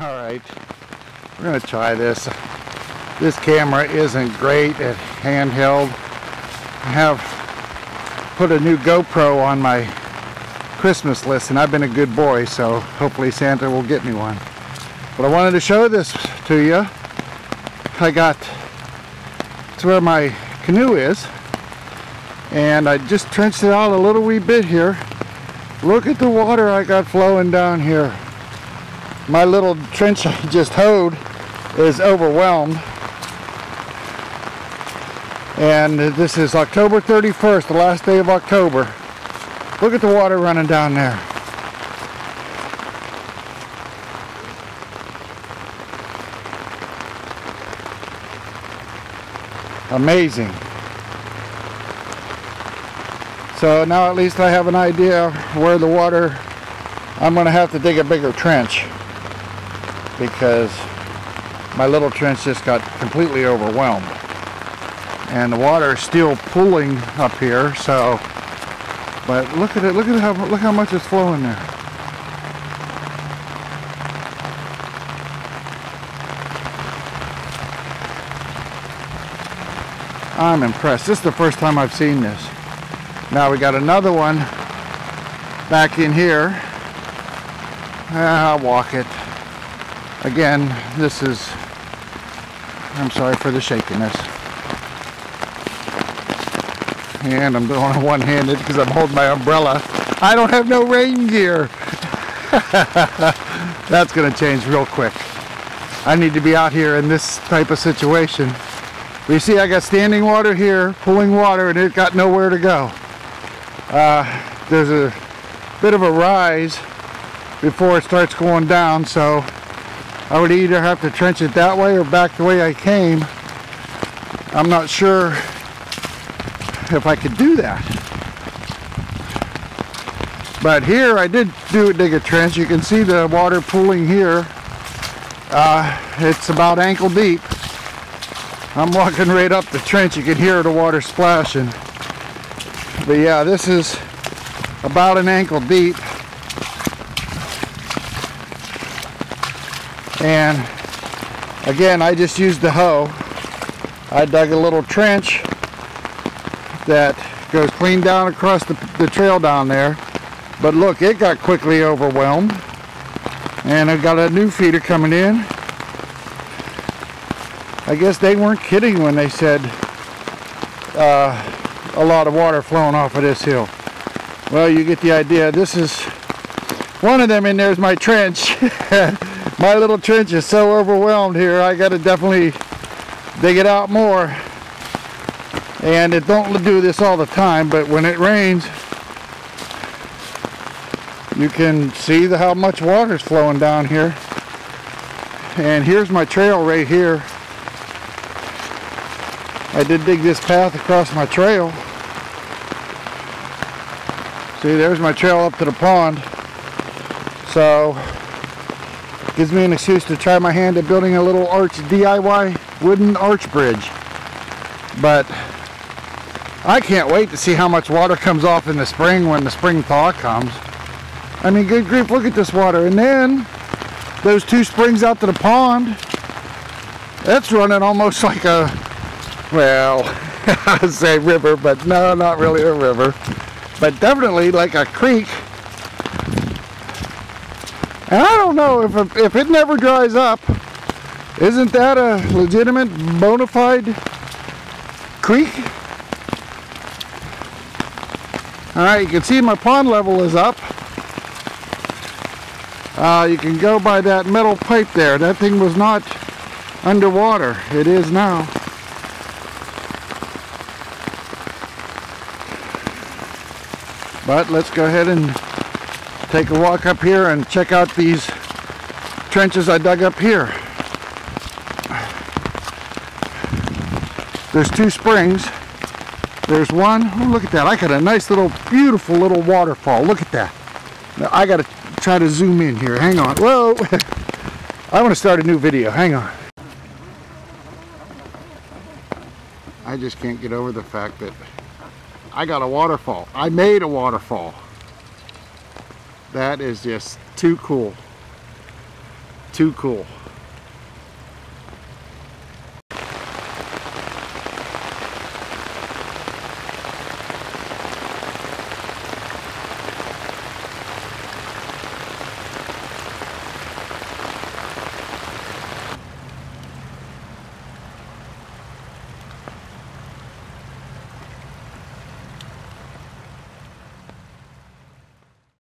All right, we're gonna try this. This camera isn't great at handheld. I have put a new GoPro on my Christmas list and I've been a good boy so hopefully Santa will get me one. But I wanted to show this to you. I got to where my canoe is and I just trenched it out a little wee bit here. Look at the water I got flowing down here. My little trench I just hoed is overwhelmed. And this is October 31st, the last day of October. Look at the water running down there. Amazing. So now at least I have an idea where the water, I'm going to have to dig a bigger trench because my little trench just got completely overwhelmed. And the water is still pooling up here, so, but look at it, look at how, look how much is flowing there. I'm impressed. This is the first time I've seen this. Now we got another one back in here. I'll walk it. Again, this is, I'm sorry for the shakiness. And I'm doing it one-handed because I'm holding my umbrella. I don't have no rain gear. That's going to change real quick. I need to be out here in this type of situation. But you see I got standing water here, pulling water, and it got nowhere to go. Uh, there's a bit of a rise before it starts going down, so I would either have to trench it that way or back the way I came. I'm not sure if I could do that. But here I did do dig a trench. You can see the water pooling here. Uh, it's about ankle deep. I'm walking right up the trench. You can hear the water splashing. But yeah, this is about an ankle deep. And again, I just used the hoe. I dug a little trench that goes clean down across the, the trail down there. But look, it got quickly overwhelmed. And I've got a new feeder coming in. I guess they weren't kidding when they said uh, a lot of water flowing off of this hill. Well, you get the idea. This is one of them in there is my trench. my little trench is so overwhelmed here. I got to definitely dig it out more. And it don't do this all the time, but when it rains, you can see the, how much water is flowing down here. And here's my trail right here. I did dig this path across my trail. See, there's my trail up to the pond. So, gives me an excuse to try my hand at building a little arch DIY wooden arch bridge. But I can't wait to see how much water comes off in the spring when the spring thaw comes. I mean, good grief, look at this water. And then, those two springs out to the pond, that's running almost like a well, I would say river, but no, not really a river, but definitely like a creek. And I don't know if it, if it never dries up, isn't that a legitimate bona fide creek? All right, you can see my pond level is up. Uh, you can go by that metal pipe there. That thing was not underwater. It is now. But let's go ahead and take a walk up here and check out these trenches I dug up here. There's two springs. There's one, oh, look at that. I got a nice little, beautiful little waterfall. Look at that. Now I got to try to zoom in here. Hang on. Whoa. I want to start a new video. Hang on. I just can't get over the fact that I got a waterfall. I made a waterfall. That is just too cool. too cool.